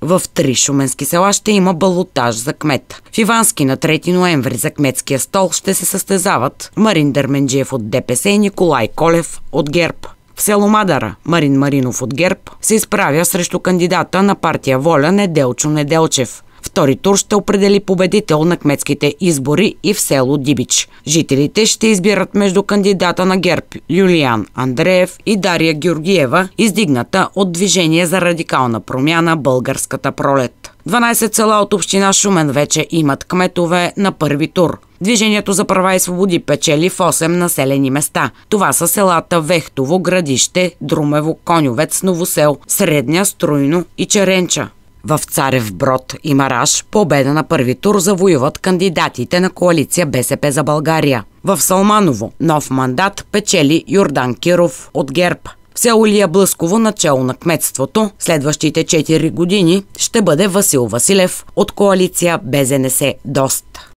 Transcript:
В три шуменски села ще има балотаж за кмет. В Ивански на 3 ноември за кметския стол ще се състезават Марин Дърменджиев от ДПС и Николай Колев от ГЕРБ. В село Мадара Марин Маринов от ГЕРБ се изправя срещу кандидата на партия Воля Неделчо Неделчев. Втори тур ще определи победител на кметските избори и в село Дибич. Жителите ще избират между кандидата на ГЕРБ Юлиан Андреев и Дария Георгиева, издигната от Движение за радикална промяна Българската пролет. 12 села от община Шумен вече имат кметове на първи тур. Движението за права и свободи печели в 8 населени места. Това са селата Вехтово, Градище, Друмево, Конювец, Новосел, Средня, Струйно и Черенча. В Царев Брод и Мараш победа на първи тур завоюват кандидатите на коалиция БСП за България. В Салманово нов мандат печели Йордан Киров от ГЕРБ. В село Илия Блъсково начало на кметството следващите 4 години ще бъде Васил Василев от коалиция БЗНС ДОСТ.